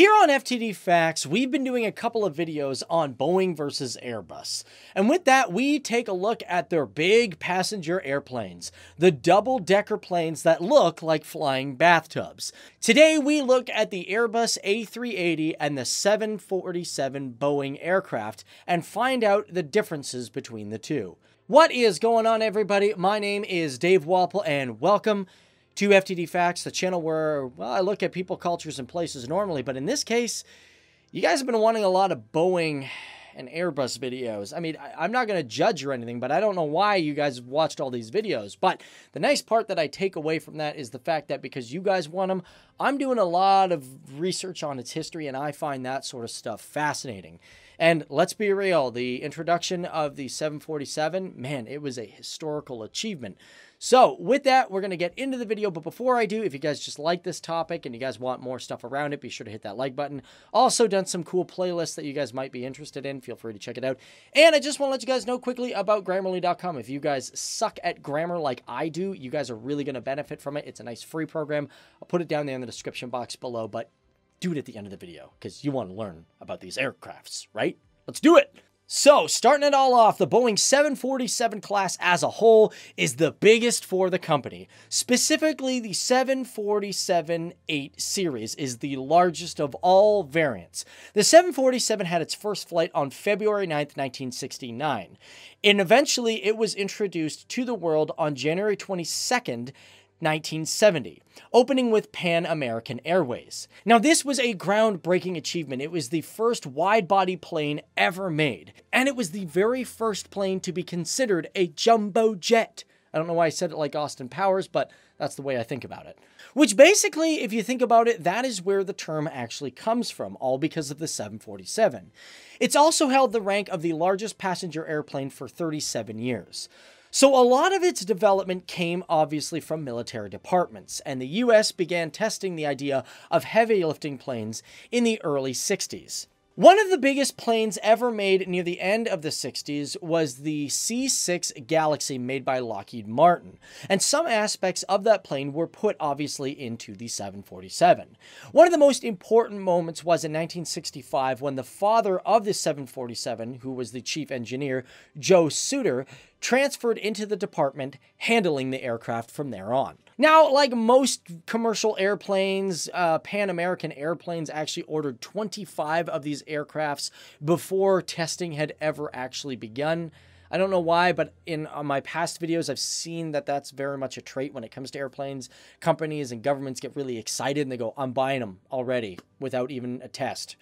Here on FTD Facts, we've been doing a couple of videos on Boeing versus Airbus. And with that, we take a look at their big passenger airplanes, the double-decker planes that look like flying bathtubs. Today, we look at the Airbus A380 and the 747 Boeing aircraft and find out the differences between the two. What is going on, everybody? My name is Dave Walpole, and welcome to FTD Facts, the channel where, well, I look at people, cultures, and places normally, but in this case, you guys have been wanting a lot of Boeing and Airbus videos. I mean, I, am not going to judge or anything, but I don't know why you guys watched all these videos. But the nice part that I take away from that is the fact that because you guys want them, I'm doing a lot of research on its history, and I find that sort of stuff fascinating. And let's be real, the introduction of the 747, man, it was a historical achievement. So with that, we're going to get into the video. But before I do, if you guys just like this topic and you guys want more stuff around it, be sure to hit that like button. Also done some cool playlists that you guys might be interested in. Feel free to check it out. And I just want to let you guys know quickly about Grammarly.com. If you guys suck at grammar like I do, you guys are really going to benefit from it. It's a nice free program. I'll put it down there in the description box below, but do it at the end of the video because you want to learn about these aircrafts, right? Let's do it. So, starting it all off, the Boeing 747 class as a whole is the biggest for the company. Specifically, the 747-8 series is the largest of all variants. The 747 had its first flight on February 9, 1969, and eventually it was introduced to the world on January 22nd, 1970, opening with Pan American Airways. Now, this was a groundbreaking achievement. It was the first wide body plane ever made, and it was the very first plane to be considered a jumbo jet. I don't know why I said it like Austin Powers, but that's the way I think about it. Which basically, if you think about it, that is where the term actually comes from, all because of the 747. It's also held the rank of the largest passenger airplane for 37 years. So a lot of its development came obviously from military departments, and the US began testing the idea of heavy lifting planes in the early 60s. One of the biggest planes ever made near the end of the 60s was the C-6 Galaxy made by Lockheed Martin, and some aspects of that plane were put obviously into the 747. One of the most important moments was in 1965 when the father of the 747, who was the chief engineer, Joe Sutter, transferred into the department handling the aircraft from there on. Now, like most commercial airplanes, uh, Pan American Airplanes actually ordered 25 of these aircrafts before testing had ever actually begun. I don't know why, but in my past videos, I've seen that that's very much a trait when it comes to airplanes. Companies and governments get really excited and they go, I'm buying them already without even a test.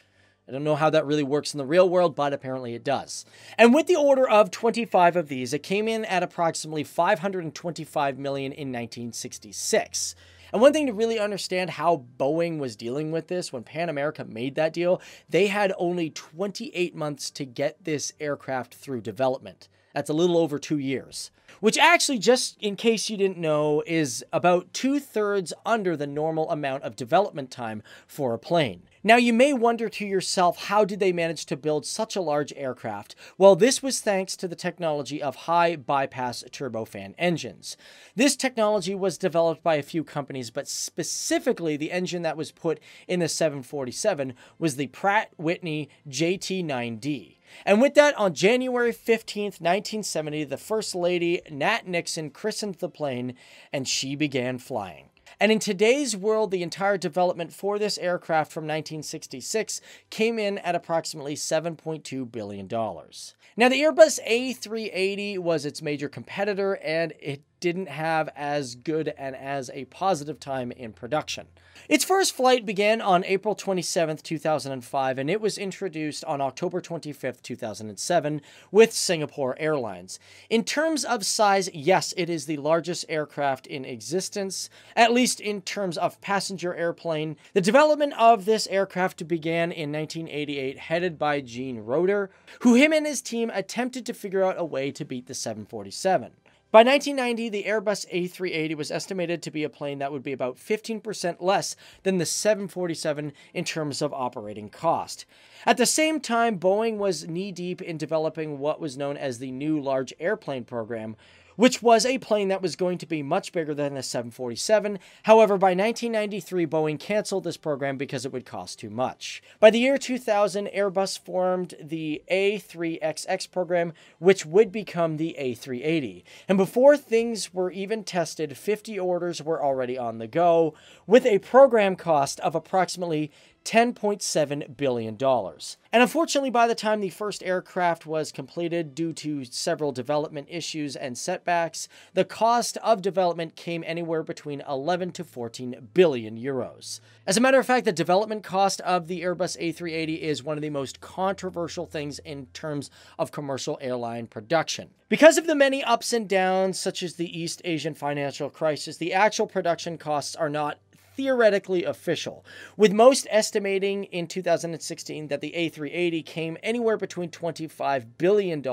I don't know how that really works in the real world, but apparently it does. And with the order of 25 of these, it came in at approximately 525 million in 1966. And one thing to really understand how Boeing was dealing with this when Pan America made that deal, they had only 28 months to get this aircraft through development. That's a little over two years. Which actually, just in case you didn't know, is about two thirds under the normal amount of development time for a plane. Now, you may wonder to yourself, how did they manage to build such a large aircraft? Well, this was thanks to the technology of high bypass turbofan engines. This technology was developed by a few companies, but specifically the engine that was put in the 747 was the Pratt Whitney JT9D. And with that, on January 15th, 1970, the First Lady, Pat Nixon, christened the plane, and she began flying. And in today's world, the entire development for this aircraft from 1966 came in at approximately $7.2 billion. Now, the Airbus A380 was its major competitor, and it didn't have as good and as a positive time in production. Its first flight began on April 27, 2005, and it was introduced on October 25, 2007, with Singapore Airlines. In terms of size, yes, it is the largest aircraft in existence, at least in terms of passenger airplane. The development of this aircraft began in 1988, headed by Jean Roeder, who him and his team attempted to figure out a way to beat the 747. By 1990, the Airbus A380 was estimated to be a plane that would be about 15% less than the 747 in terms of operating cost. At the same time, Boeing was knee deep in developing what was known as the New Large Airplane Program, which was a plane that was going to be much bigger than the 747. However, by 1993, Boeing canceled this program because it would cost too much. By the year 2000, Airbus formed the A3XX program, which would become the A380. And before things were even tested, 50 orders were already on the go, with a program cost of approximately $10.7 billion. And unfortunately, by the time the first aircraft was completed, due to several development issues and setbacks, the cost of development came anywhere between 11 to 14 billion euros. As a matter of fact, the development cost of the Airbus A380 is one of the most controversial things in terms of commercial airline production. Because of the many ups and downs, such as the East Asian financial crisis, the actual production costs are not theoretically official, with most estimating in 2016 that the A380 came anywhere between $25 billion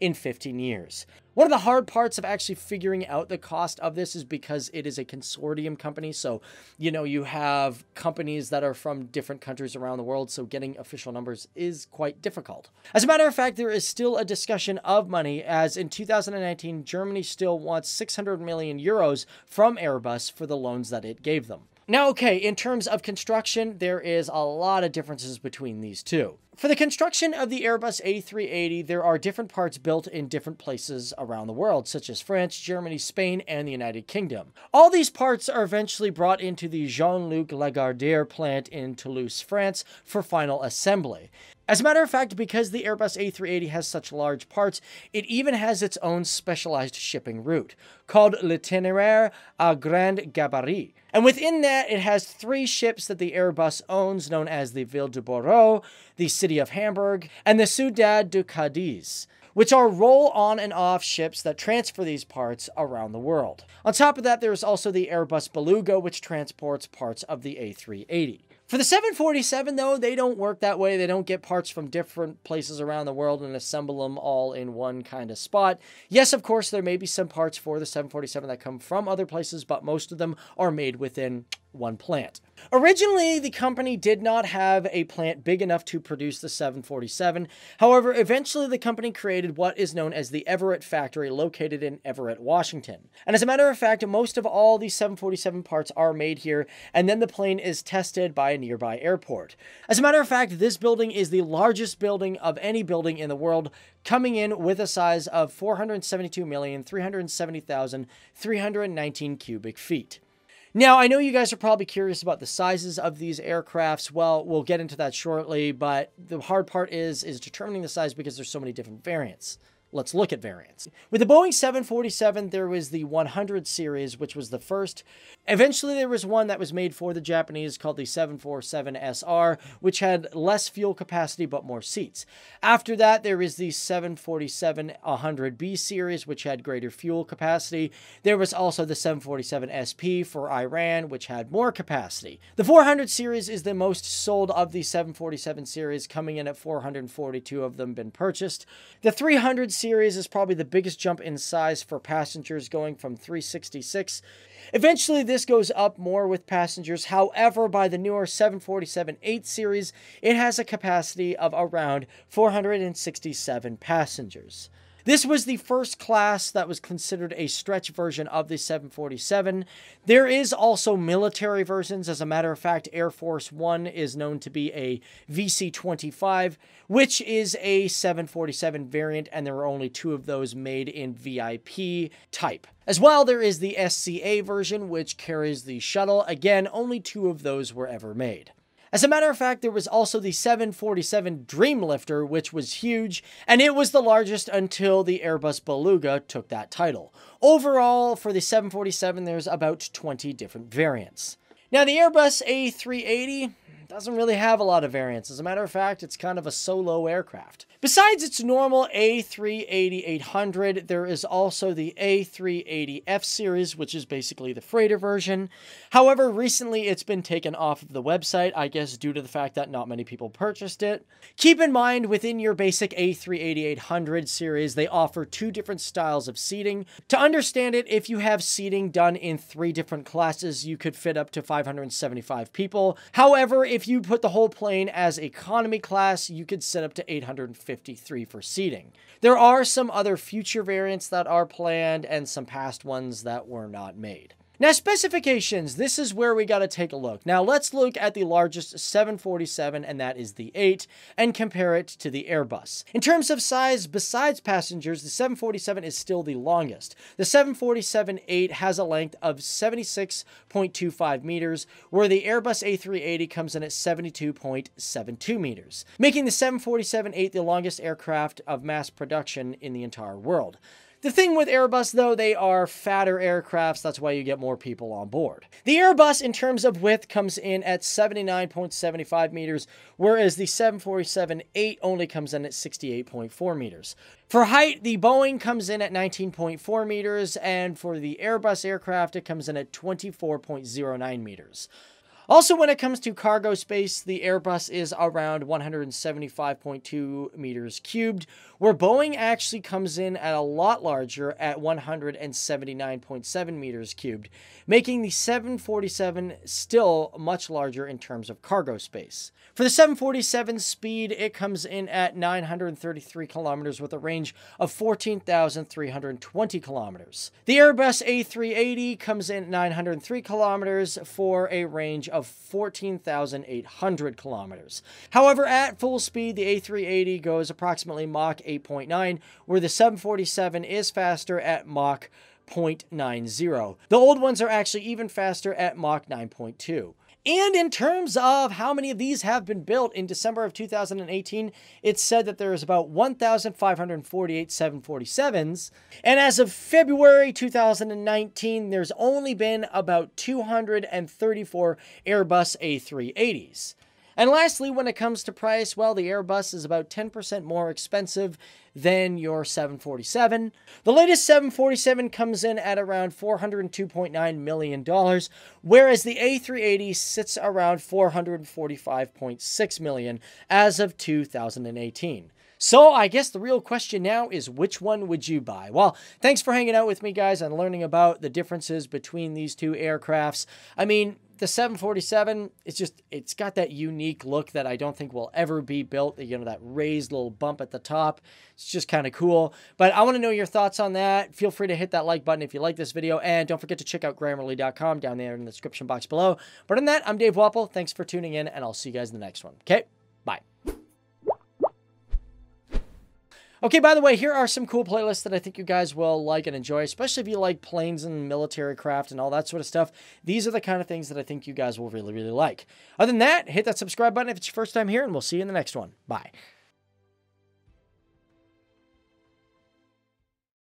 in 15 years. One of the hard parts of actually figuring out the cost of this is because it is a consortium company. So, you know, you have companies that are from different countries around the world. So, getting official numbers is quite difficult. As a matter of fact, there is still a discussion of money, as in 2019, Germany still wants 600 million euros from Airbus for the loans that it gave them. Now, okay, in terms of construction, there is a lot of differences between these two. For the construction of the Airbus A380, there are different parts built in different places around the world, such as France, Germany, Spain, and the United Kingdom. All these parts are eventually brought into the Jean-Luc Lagardère plant in Toulouse, France, for final assembly. As a matter of fact, because the Airbus A380 has such large parts, it even has its own specialized shipping route, called l'itinéraire à grand gabarit. And within that, it has three ships that the Airbus owns, known as the Ville de Bordeaux, the City of Hamburg, and the Ciudad de Cadiz which are roll on and off ships that transfer these parts around the world. On top of that, there is also the Airbus Beluga, which transports parts of the A380. For the 747, though, they don't work that way. They don't get parts from different places around the world and assemble them all in one kind of spot. Yes, of course, there may be some parts for the 747 that come from other places, but most of them are made within one plant. Originally, the company did not have a plant big enough to produce the 747. However, eventually the company created what is known as the Everett factory located in Everett, Washington. And as a matter of fact, most of all these 747 parts are made here, and then the plane is tested by a nearby airport. As a matter of fact, this building is the largest building of any building in the world, coming in with a size of 472,370,319 cubic feet. Now, I know you guys are probably curious about the sizes of these aircrafts. Well, we'll get into that shortly, but the hard part is is determining the size because there's so many different variants. Let's look at variants. With the Boeing 747, there was the 100 series, which was the first. Eventually, there was one that was made for the Japanese called the 747SR, which had less fuel capacity but more seats. After that, there is the 747-100B series, which had greater fuel capacity. There was also the 747SP for Iran, which had more capacity. The 400 series is the most sold of the 747 series, coming in at 442 of them been purchased. The 300 series is probably the biggest jump in size for passengers going from 366. Eventually, this goes up more with passengers. However, by the newer 747 8 series, it has a capacity of around 467 passengers. This was the first class that was considered a stretch version of the 747. There is also military versions. As a matter of fact, Air Force One is known to be a VC-25, which is a 747 variant, and there are only two of those made in VIP type. As well, there is the SCA version, which carries the shuttle. Again, only two of those were ever made. As a matter of fact, there was also the 747 Dreamlifter, which was huge, and it was the largest until the Airbus Beluga took that title. Overall, for the 747, there's about 20 different variants. Now, the Airbus A380 doesn't really have a lot of variants. As a matter of fact, it's kind of a solo aircraft. Besides its normal A380-800, there is also the A380F series, which is basically the freighter version. However, recently it's been taken off of the website, I guess due to the fact that not many people purchased it. Keep in mind, within your basic A380-800 series, they offer two different styles of seating. To understand it, if you have seating done in three different classes, you could fit up to 575 people. However, If you put the whole plane as economy class, you could set up to 853 for seating. There are some other future variants that are planned and some past ones that were not made. Now, specifications, this is where we got to take a look. Now, let's look at the largest 747, and that is the 8, and compare it to the Airbus. In terms of size, besides passengers, the 747 is still the longest. The 747-8 has a length of 76.25 meters, where the Airbus A380 comes in at 72.72 meters, making the 747-8 the longest aircraft of mass production in the entire world. The thing with Airbus, though, they are fatter aircrafts. That's why you get more people on board. The Airbus, in terms of width, comes in at 79.75 meters, whereas the 747-8 only comes in at 68.4 meters. For height, the Boeing comes in at 19.4 meters, and for the Airbus aircraft, it comes in at 24.09 meters. Also, when it comes to cargo space, the Airbus is around 175.2 meters cubed, where Boeing actually comes in at a lot larger at 179.7 meters cubed, making the 747 still much larger in terms of cargo space. For the 747 speed, it comes in at 933 kilometers with a range of 14,320 kilometers. The Airbus A380 comes in 903 kilometers for a range of 14,800 kilometers. However, at full speed, the A380 goes approximately Mach 8.9, where the 747 is faster at Mach 0.90. The old ones are actually even faster at Mach 9.2. And in terms of how many of these have been built in December of 2018, it's said that there is about 1,548 747s. And as of February 2019, there's only been about 234 Airbus A380s. And lastly, when it comes to price, well, the Airbus is about 10% more expensive than your 747. The latest 747 comes in at around $402.9 million, whereas the A380 sits around 445.6 million as of 2018. So I guess the real question now is which one would you buy? Well, thanks for hanging out with me, guys, and learning about the differences between these two aircrafts. I mean, the 747, it's just, it's got that unique look that I don't think will ever be built. You know, that raised little bump at the top. It's just kind of cool. But I want to know your thoughts on that. Feel free to hit that like button if you like this video. And don't forget to check out Grammarly.com down there in the description box below. But on that, I'm Dave Walpole. Thanks for tuning in, and I'll see you guys in the next one. Okay? Bye. Okay, by the way, here are some cool playlists that I think you guys will like and enjoy, especially if you like planes and military craft and all that sort of stuff. These are the kind of things that I think you guys will really, really like. Other than that, hit that subscribe button if it's your first time here, and we'll see you in the next one. Bye.